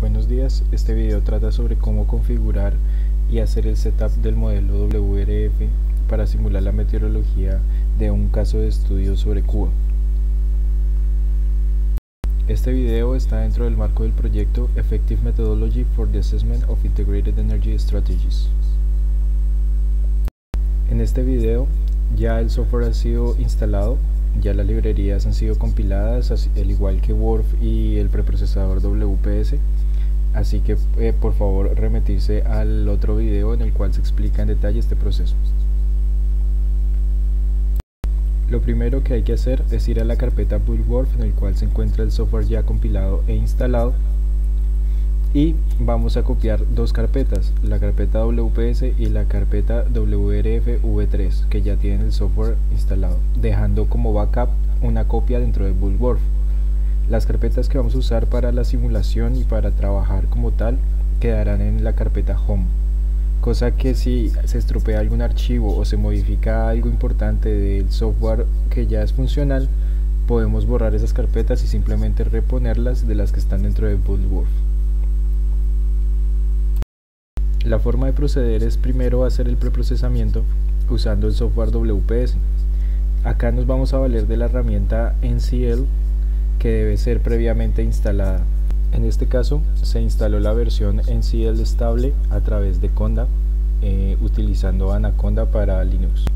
Buenos días, este video trata sobre cómo configurar y hacer el setup del modelo WRF para simular la meteorología de un caso de estudio sobre Cuba. Este video está dentro del marco del proyecto Effective Methodology for the Assessment of Integrated Energy Strategies. En este video ya el software ha sido instalado, ya las librerías han sido compiladas, al igual que Word y el preprocesador WPS, así que eh, por favor remitirse al otro video en el cual se explica en detalle este proceso. Lo primero que hay que hacer es ir a la carpeta Bullwurf en el cual se encuentra el software ya compilado e instalado y vamos a copiar dos carpetas, la carpeta WPS y la carpeta WRF-V3 que ya tienen el software instalado, dejando como backup una copia dentro de Bullwurf. Las carpetas que vamos a usar para la simulación y para trabajar como tal quedarán en la carpeta Home. Cosa que si se estropea algún archivo o se modifica algo importante del software que ya es funcional, podemos borrar esas carpetas y simplemente reponerlas de las que están dentro de Bullwurf. La forma de proceder es primero hacer el preprocesamiento usando el software WPS. Acá nos vamos a valer de la herramienta NCL que debe ser previamente instalada. En este caso se instaló la versión NCL estable a través de Conda eh, utilizando Anaconda para Linux.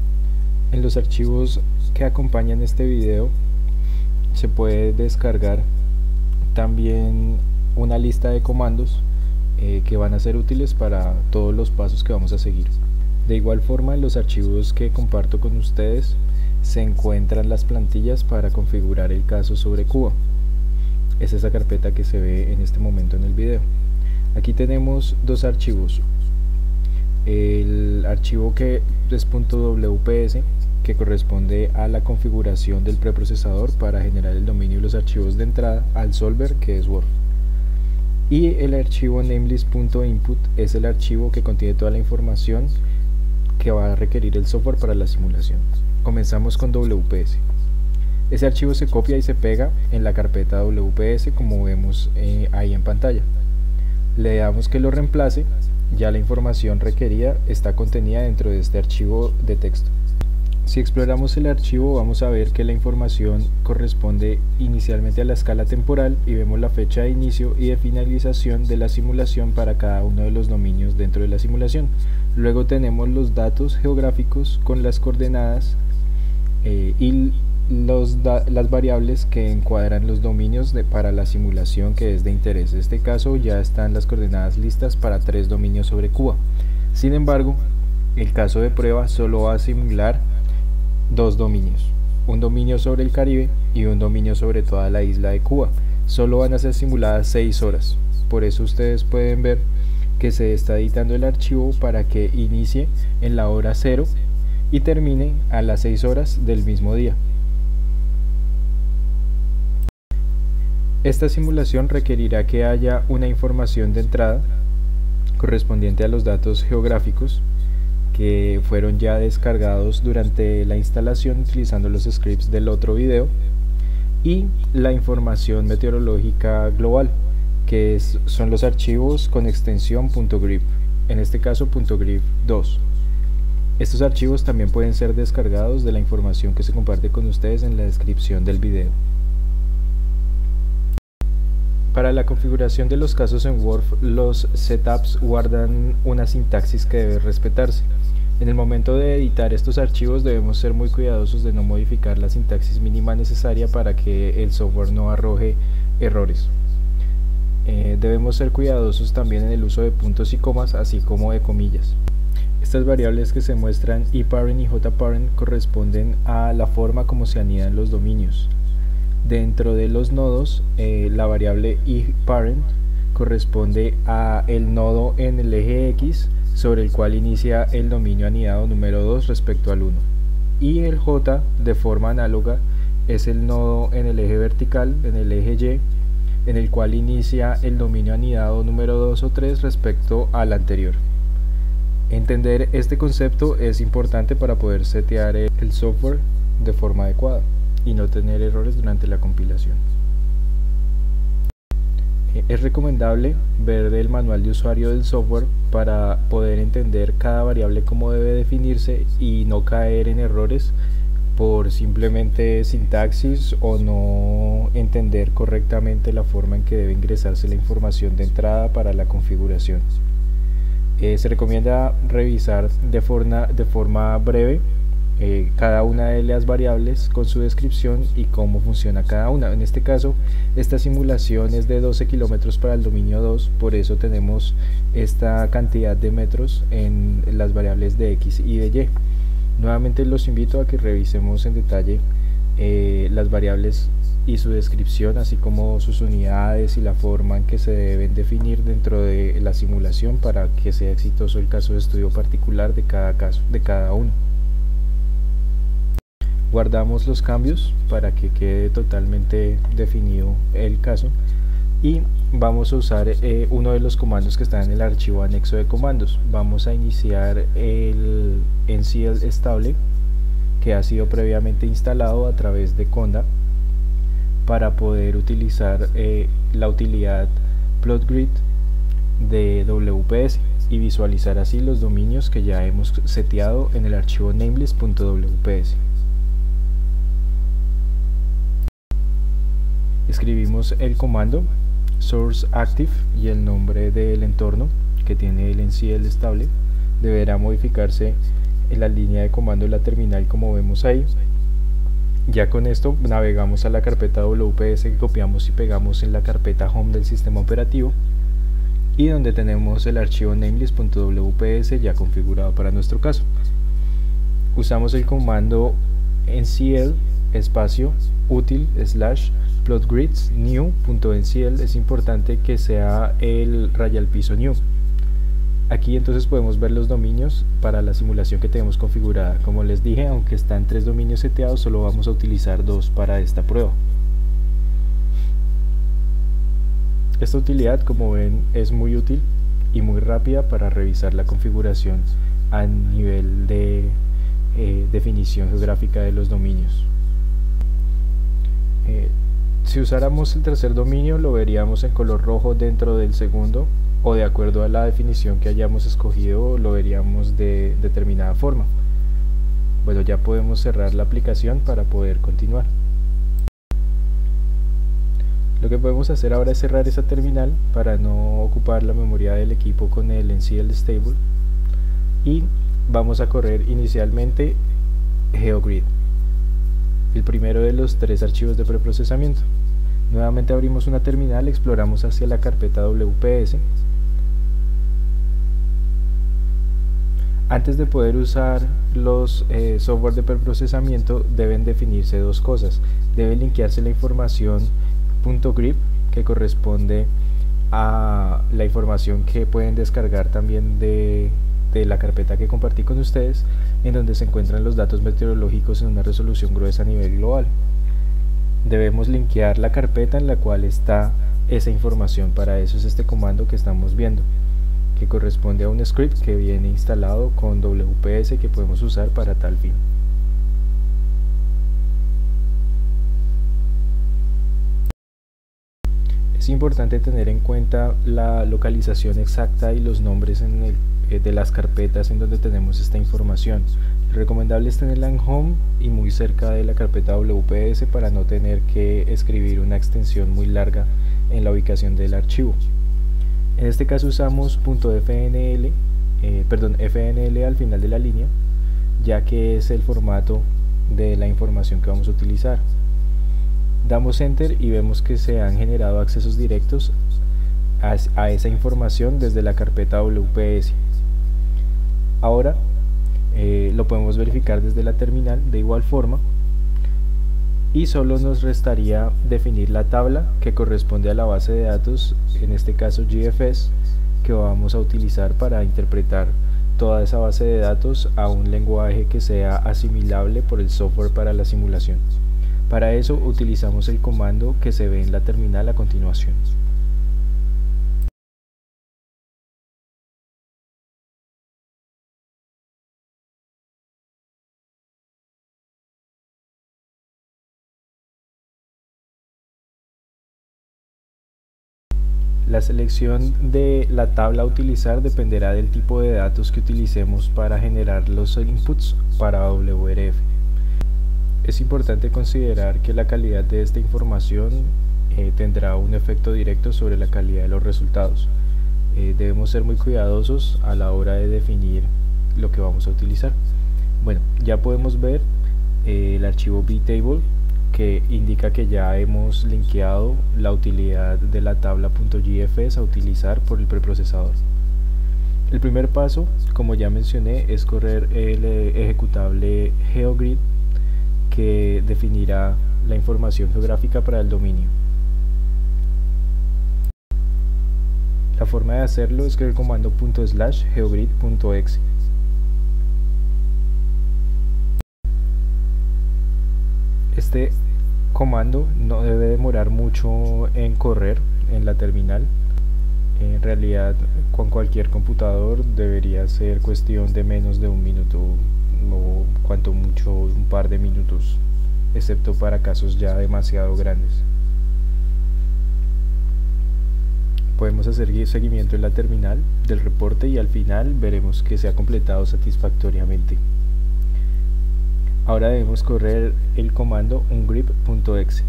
En los archivos que acompañan este video se puede descargar también una lista de comandos eh, que van a ser útiles para todos los pasos que vamos a seguir. De igual forma en los archivos que comparto con ustedes se encuentran las plantillas para configurar el caso sobre Cuba. Es esa carpeta que se ve en este momento en el video. Aquí tenemos dos archivos. El archivo que es .wps que corresponde a la configuración del preprocesador para generar el dominio y los archivos de entrada al solver que es Word y el archivo namelist.input es el archivo que contiene toda la información que va a requerir el software para la simulación. Comenzamos con WPS. Ese archivo se copia y se pega en la carpeta WPS como vemos eh, ahí en pantalla. Le damos que lo reemplace, ya la información requerida está contenida dentro de este archivo de texto. Si exploramos el archivo vamos a ver que la información corresponde inicialmente a la escala temporal y vemos la fecha de inicio y de finalización de la simulación para cada uno de los dominios dentro de la simulación. Luego tenemos los datos geográficos con las coordenadas eh, y las variables que encuadran los dominios para la simulación que es de interés. En este caso ya están las coordenadas listas para tres dominios sobre Cuba. Sin embargo, el caso de prueba solo va a simular dos dominios, un dominio sobre el Caribe y un dominio sobre toda la isla de Cuba. Solo van a ser simuladas 6 horas, por eso ustedes pueden ver que se está editando el archivo para que inicie en la hora 0 y termine a las 6 horas del mismo día. Esta simulación requerirá que haya una información de entrada correspondiente a los datos geográficos que fueron ya descargados durante la instalación utilizando los scripts del otro video y la información meteorológica global que son los archivos con extensión .grip en este caso .grip 2 estos archivos también pueden ser descargados de la información que se comparte con ustedes en la descripción del video para la configuración de los casos en Word, los setups guardan una sintaxis que debe respetarse. En el momento de editar estos archivos debemos ser muy cuidadosos de no modificar la sintaxis mínima necesaria para que el software no arroje errores. Eh, debemos ser cuidadosos también en el uso de puntos y comas así como de comillas. Estas variables que se muestran eParent y JParent corresponden a la forma como se anidan los dominios. Dentro de los nodos, eh, la variable eParent corresponde a el nodo en el eje X sobre el cual inicia el dominio anidado número 2 respecto al 1. Y el J, de forma análoga, es el nodo en el eje vertical, en el eje Y, en el cual inicia el dominio anidado número 2 o 3 respecto al anterior. Entender este concepto es importante para poder setear el software de forma adecuada y no tener errores durante la compilación. Es recomendable ver el manual de usuario del software para poder entender cada variable cómo debe definirse y no caer en errores por simplemente sintaxis o no entender correctamente la forma en que debe ingresarse la información de entrada para la configuración. Eh, se recomienda revisar de forma, de forma breve eh, cada una de las variables con su descripción y cómo funciona cada una. En este caso, esta simulación es de 12 kilómetros para el dominio 2, por eso tenemos esta cantidad de metros en las variables de x y de y. Nuevamente los invito a que revisemos en detalle eh, las variables y su descripción, así como sus unidades y la forma en que se deben definir dentro de la simulación para que sea exitoso el caso de estudio particular de cada caso, de cada uno. Guardamos los cambios para que quede totalmente definido el caso y vamos a usar eh, uno de los comandos que está en el archivo anexo de comandos. Vamos a iniciar el NCL estable que ha sido previamente instalado a través de Conda para poder utilizar eh, la utilidad plotgrid de WPS y visualizar así los dominios que ya hemos seteado en el archivo nameless.wps escribimos el comando source active y el nombre del entorno que tiene el NCL estable. Deberá modificarse en la línea de comando de la terminal como vemos ahí ya con esto navegamos a la carpeta WPS que copiamos y pegamos en la carpeta home del sistema operativo y donde tenemos el archivo nameless.wps ya configurado para nuestro caso. Usamos el comando ncl espacio útil slash plotgrids new.ncl es importante que sea el rayal piso new aquí entonces podemos ver los dominios para la simulación que tenemos configurada. Como les dije aunque están tres dominios seteados solo vamos a utilizar dos para esta prueba. Esta utilidad como ven es muy útil y muy rápida para revisar la configuración a nivel de eh, definición geográfica de los dominios. Eh, si usáramos el tercer dominio lo veríamos en color rojo dentro del segundo o de acuerdo a la definición que hayamos escogido lo veríamos de determinada forma. Bueno, ya podemos cerrar la aplicación para poder continuar. Lo que podemos hacer ahora es cerrar esa terminal para no ocupar la memoria del equipo con el NCL stable y vamos a correr inicialmente GeoGrid el primero de los tres archivos de preprocesamiento. Nuevamente abrimos una terminal, exploramos hacia la carpeta WPS. Antes de poder usar los eh, software de preprocesamiento deben definirse dos cosas. Debe linkearse la información .grip que corresponde a la información que pueden descargar también de de la carpeta que compartí con ustedes en donde se encuentran los datos meteorológicos en una resolución gruesa a nivel global. Debemos linkear la carpeta en la cual está esa información, para eso es este comando que estamos viendo, que corresponde a un script que viene instalado con WPS que podemos usar para tal fin. Es importante tener en cuenta la localización exacta y los nombres eh, de las carpetas en donde tenemos esta información. recomendable es tenerla en Home y muy cerca de la carpeta WPS para no tener que escribir una extensión muy larga en la ubicación del archivo. En este caso usamos .fnl, eh, perdón, fnl al final de la línea, ya que es el formato de la información que vamos a utilizar. Damos Enter y vemos que se han generado accesos directos a, esa información desde la carpeta WPS. Ahora eh, lo podemos verificar desde la terminal de igual forma y solo nos restaría definir la tabla que corresponde a la base de datos, en este caso GFS, que vamos a utilizar para interpretar toda esa base de datos a un lenguaje que sea asimilable por el software para la simulación. Para eso utilizamos el comando que se ve en la terminal a continuación. La selección de la tabla a utilizar dependerá del tipo de datos que utilicemos para generar los inputs para WRF. Es importante considerar que la calidad de esta información eh, tendrá un efecto directo sobre la calidad de los resultados. Eh, debemos ser muy cuidadosos a la hora de definir lo que vamos a utilizar. Bueno, ya podemos ver eh, el archivo btable que indica que ya hemos linkeado la utilidad de la tabla.gfs a utilizar por el preprocesador. El primer paso, como ya mencioné, es correr el ejecutable GeoGrid que definirá la información geográfica para el dominio. La forma de hacerlo es que el comando .slash geogrid.exe Este comando no debe demorar mucho en correr en la terminal. En realidad con cualquier computador debería ser cuestión de menos de un minuto o cuanto mucho un par de minutos, excepto para casos ya demasiado grandes. Podemos hacer seguimiento en la terminal del reporte y al final veremos que se ha completado satisfactoriamente. Ahora debemos correr el comando ungrip.exe.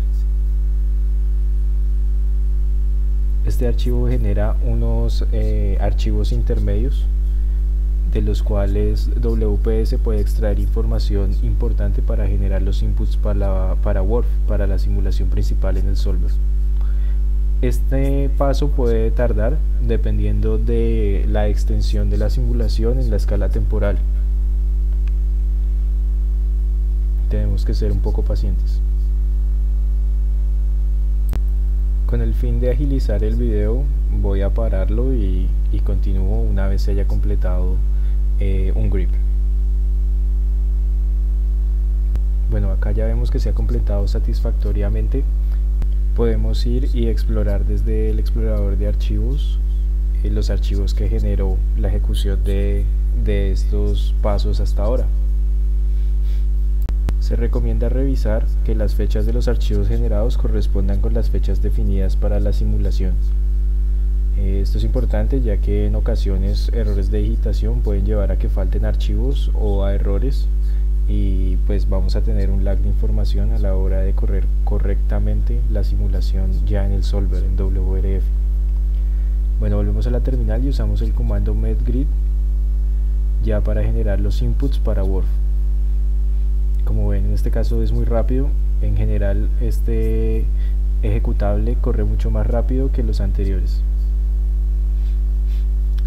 Este archivo genera unos eh, archivos intermedios de los cuales WPS puede extraer información importante para generar los inputs para, para WRF, para la simulación principal en el solver. Este paso puede tardar dependiendo de la extensión de la simulación en la escala temporal. Tenemos que ser un poco pacientes. Con el fin de agilizar el video voy a pararlo y, continúo una vez se haya completado eh, un grip. Bueno, acá ya vemos que se ha completado satisfactoriamente. Podemos ir y explorar desde el explorador de archivos eh, los archivos que generó la ejecución de estos pasos hasta ahora. Se recomienda revisar que las fechas de los archivos generados correspondan con las fechas definidas para la simulación. Eh, esto es importante ya que en ocasiones errores de digitación pueden llevar a que falten archivos o a errores y pues vamos a tener un lag de información a la hora de correr correctamente la simulación ya en el solver en WRF. Bueno, volvemos a la terminal y usamos el comando medgrid ya para generar los inputs para WRF como ven en este caso es muy rápido. En general este ejecutable corre mucho más rápido que los anteriores.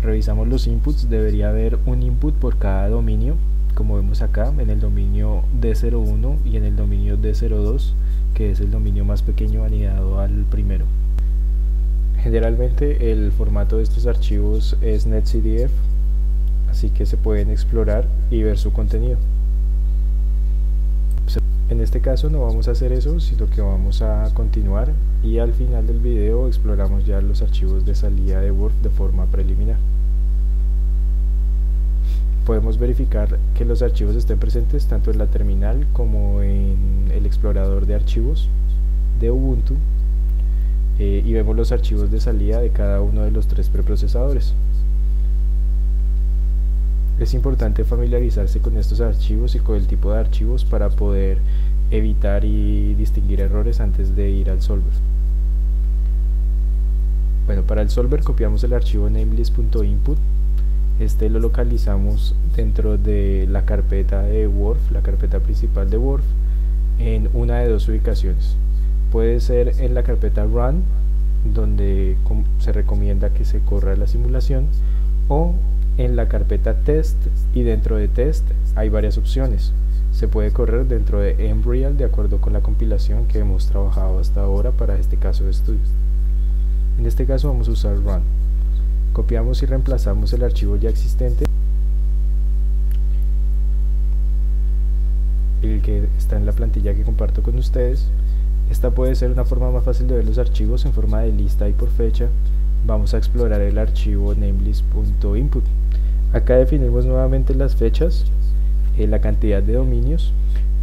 Revisamos los inputs. Debería haber un input por cada dominio como vemos acá en el dominio D01 y en el dominio D02 que es el dominio más pequeño anidado al primero. Generalmente el formato de estos archivos es netcdf así que se pueden explorar y ver su contenido en este caso no vamos a hacer eso, sino que vamos a continuar y al final del video exploramos ya los archivos de salida de Word de forma preliminar. Podemos verificar que los archivos estén presentes tanto en la terminal como en el explorador de archivos de Ubuntu eh, y vemos los archivos de salida de cada uno de los tres preprocesadores. Es importante familiarizarse con estos archivos y con el tipo de archivos para poder evitar y distinguir errores antes de ir al solver. Bueno, para el solver copiamos el archivo namelist.input. Este lo localizamos dentro de la carpeta de Word, la carpeta principal de Word, en una de dos ubicaciones. Puede ser en la carpeta run, donde se recomienda que se corra la simulación, o en la carpeta test y dentro de test hay varias opciones. Se puede correr dentro de Embryo de acuerdo con la compilación que hemos trabajado hasta ahora para este caso de estudio. En este caso vamos a usar run. Copiamos y reemplazamos el archivo ya existente el que está en la plantilla que comparto con ustedes. Esta puede ser una forma más fácil de ver los archivos en forma de lista y por fecha. Vamos a explorar el archivo namelist.input. Acá definimos nuevamente las fechas, eh, la cantidad de dominios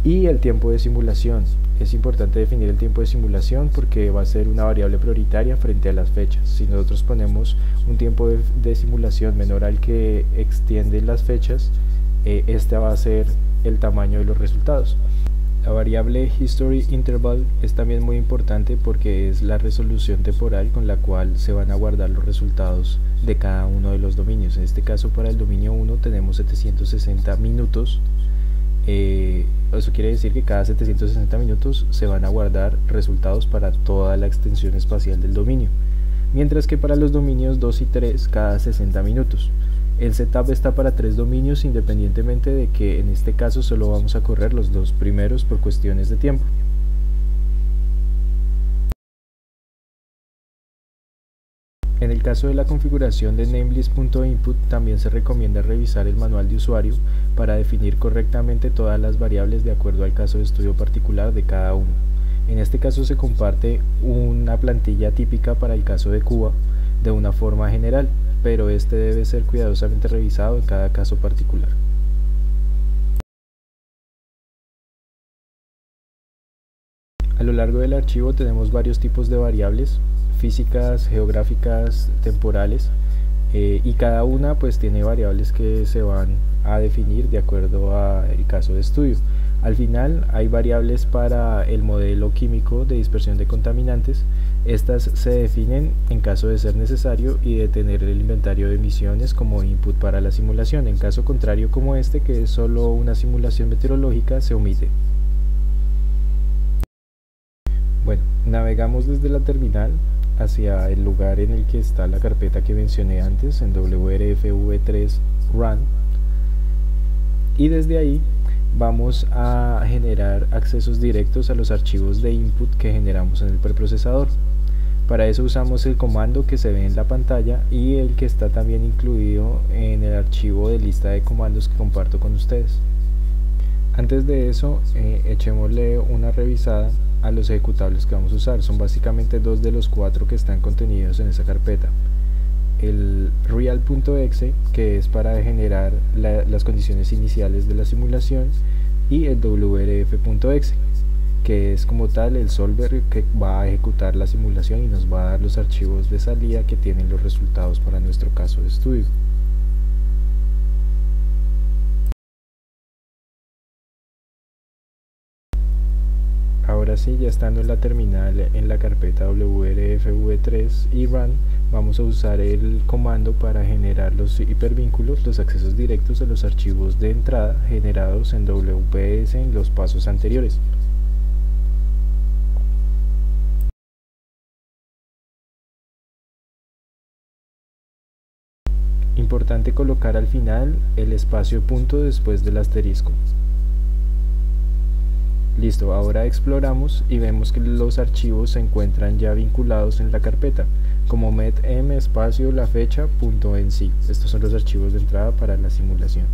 y el tiempo de simulación. es importante definir el tiempo de simulación porque va a ser una variable prioritaria frente a las fechas. Si nosotros ponemos un tiempo de, simulación menor al que extiende las fechas, eh, este va a ser el tamaño de los resultados. La variable history interval es también muy importante porque es la resolución temporal con la cual se van a guardar los resultados de cada uno de los dominios. En este caso para el dominio 1 tenemos 760 minutos. Eh, eso quiere decir que cada 760 minutos se van a guardar resultados para toda la extensión espacial del dominio. Mientras que para los dominios 2 y 3 cada 60 minutos. El setup está para tres dominios independientemente de que en este caso solo vamos a correr los dos primeros por cuestiones de tiempo. En el caso de la configuración de namelist.input también se recomienda revisar el manual de usuario para definir correctamente todas las variables de acuerdo al caso de estudio particular de cada uno. En este caso se comparte una plantilla típica para el caso de Cuba de una forma general, pero este debe ser cuidadosamente revisado en cada caso particular. A lo largo del archivo tenemos varios tipos de variables, físicas, geográficas, temporales, eh, y cada una pues tiene variables que se van a definir de acuerdo al caso de estudio. Al final hay variables para el modelo químico de dispersión de contaminantes estas se definen en caso de ser necesario y de tener el inventario de emisiones como input para la simulación. En caso contrario como este, que es solo una simulación meteorológica, se omite. Bueno, navegamos desde la terminal hacia el lugar en el que está la carpeta que mencioné antes, en WRFV3 Run. Y desde ahí vamos a generar accesos directos a los archivos de input que generamos en el preprocesador. Para eso usamos el comando que se ve en la pantalla y el que está también incluido en el archivo de lista de comandos que comparto con ustedes. Antes de eso, eh, echémosle una revisada a los ejecutables que vamos a usar. Son básicamente dos de los cuatro que están contenidos en esa carpeta. El real.exe, que es para generar las condiciones iniciales de la simulación, y el wrf.exe, que es como tal el solver que va a ejecutar la simulación y nos va a dar los archivos de salida que tienen los resultados para nuestro caso de estudio. Ahora sí, ya estando en la terminal en la carpeta wrfv3 y run, vamos a usar el comando para generar los hipervínculos, los accesos directos a los archivos de entrada generados en WPS en los pasos anteriores. Importante colocar al final el espacio punto después del asterisco. Listo, ahora exploramos y vemos que los archivos se encuentran ya vinculados en la carpeta, como metm espacio la fecha punto en sí. Estos son los archivos de entrada para la simulación.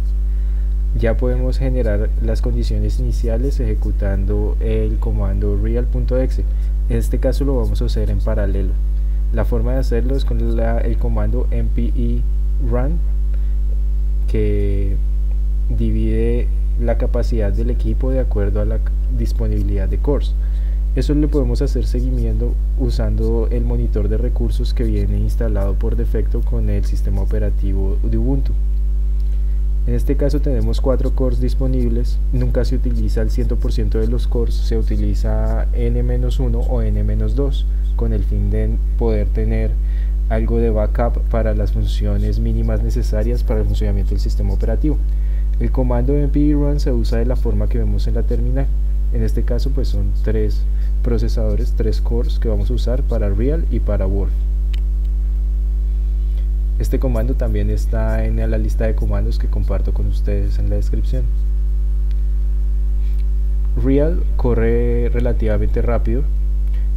Ya podemos generar las condiciones iniciales ejecutando el comando real.exe. En este caso lo vamos a hacer en paralelo. La forma de hacerlo es con el comando mpe run que divide la capacidad del equipo de acuerdo a la disponibilidad de cores. Eso le podemos hacer seguimiento usando el monitor de recursos que viene instalado por defecto con el sistema operativo de Ubuntu. En este caso tenemos cuatro cores disponibles, nunca se utiliza el 100% de los cores, se utiliza n-1 o n-2 con el fin de poder tener algo de backup para las funciones mínimas necesarias para el funcionamiento del sistema operativo. El comando run se usa de la forma que vemos en la terminal. En este caso pues son tres procesadores, tres cores que vamos a usar para Real y para Wolf. Este comando también está en la lista de comandos que comparto con ustedes en la descripción. Real corre relativamente rápido,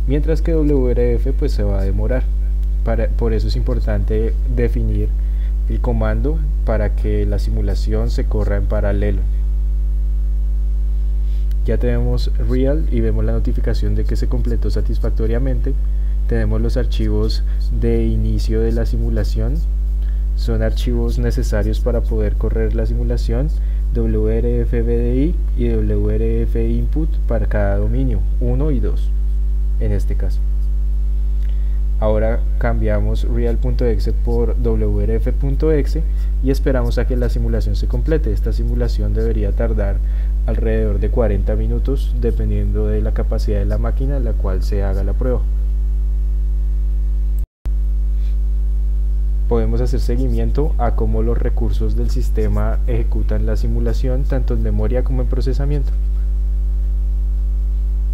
mientras que WRF pues se va a demorar por eso es importante definir el comando para que la simulación se corra en paralelo. Ya tenemos real y vemos la notificación de que se completó satisfactoriamente. Tenemos los archivos de inicio de la simulación. Son archivos necesarios para poder correr la simulación. WRF-BDI y WRF-Input para cada dominio, 1 y 2 en este caso. Ahora cambiamos real.exe por wrf.exe y esperamos a que la simulación se complete. Esta simulación debería tardar alrededor de 40 minutos dependiendo de la capacidad de la máquina en la cual se haga la prueba. Podemos hacer seguimiento a cómo los recursos del sistema ejecutan la simulación tanto en memoria como en procesamiento.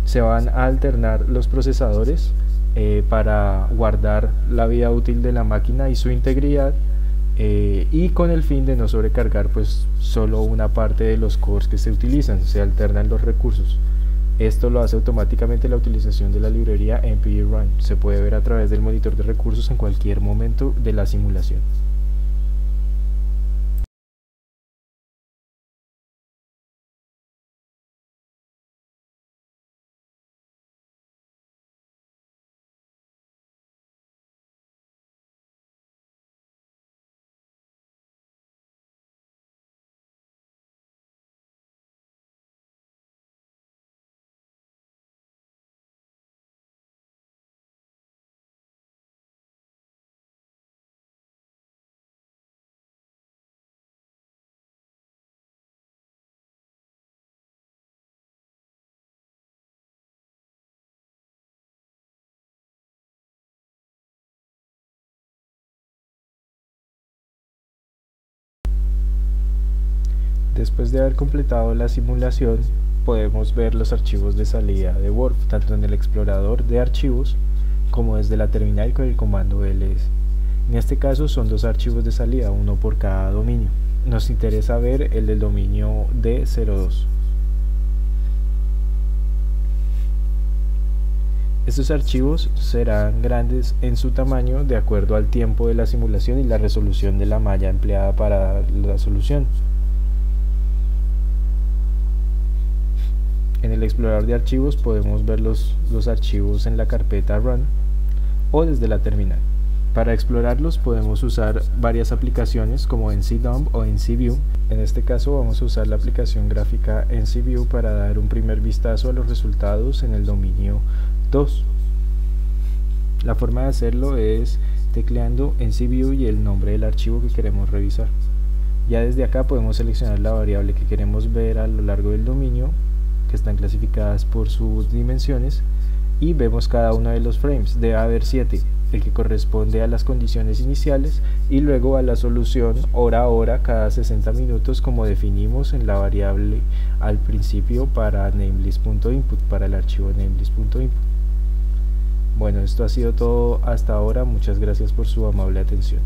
Se van a alternar los procesadores eh, para guardar la vida útil de la máquina y su integridad eh, y con el fin de no sobrecargar pues solo una parte de los cores que se utilizan, se alternan los recursos. Esto lo hace automáticamente la utilización de la librería NPU Run. Se puede ver a través del monitor de recursos en cualquier momento de la simulación. Después de haber completado la simulación, podemos ver los archivos de salida de Word, tanto en el explorador de archivos como desde la terminal con el comando ls. En este caso son dos archivos de salida, uno por cada dominio. Nos interesa ver el del dominio D02. Estos archivos serán grandes en su tamaño de acuerdo al tiempo de la simulación y la resolución de la malla empleada para la solución. En el explorador de archivos podemos ver los, archivos en la carpeta Run o desde la terminal. Para explorarlos podemos usar varias aplicaciones como NCDump o NCView. En este caso vamos a usar la aplicación gráfica NCView para dar un primer vistazo a los resultados en el dominio 2. La forma de hacerlo es tecleando NCView y el nombre del archivo que queremos revisar. Ya desde acá podemos seleccionar la variable que queremos ver a lo largo del dominio que están clasificadas por sus dimensiones y vemos cada uno de los frames, debe haber 7, el que corresponde a las condiciones iniciales y luego a la solución hora a hora cada 60 minutos como definimos en la variable al principio para namelist.input, para el archivo namelist.input. Bueno, esto ha sido todo hasta ahora, muchas gracias por su amable atención.